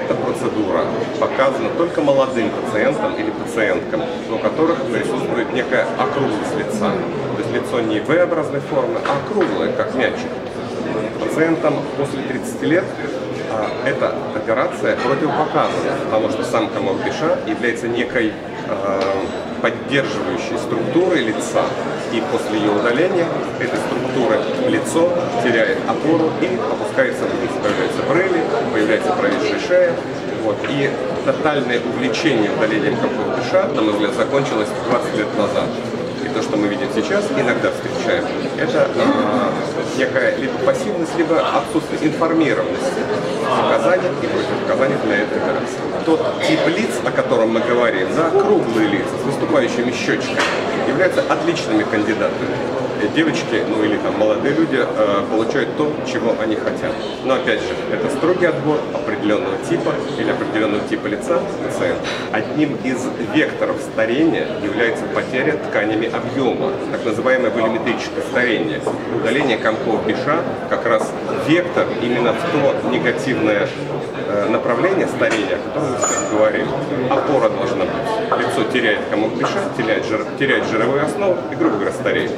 процедура показана только молодым пациентам или пациенткам, у которых присутствует некая округлость лица. То есть лицо не V-образной формы, а округлое, как мячик. Пациентам после 30 лет а, эта операция противопоказана, потому что сам комок Биша является некой а, поддерживающей структурой лица. И после ее удаления этой структуры лицо теряет опору и опускается вниз. Появляются брыли, появляется провисшая шея. Вот. И тотальное увлечение удалением комка Биша, на мой взгляд, закончилось 20 лет назад. И то, что мы видим сейчас, иногда встречаем, это э, некая либо пассивность, либо отсутствие информированности показаний и противопоказаний на этой операции. Тот тип лиц, о котором мы говорим, да, круглые лица с выступающими щечками, являются отличными кандидатами девочки, ну или там молодые люди э, получают то, чего они хотят. Но опять же, это строгий отбор определенного типа или определенного типа лица пациента. Одним из векторов старения является потеря тканями объема, так называемое волюметрическое старение. Удаление комков биша как раз вектор именно в то негативное э, направление старения, о котором мы сейчас говорим. Опора должна быть. Теряет комок биша, теряет, жир, теряет жировую основу и, грубо говоря, стареет.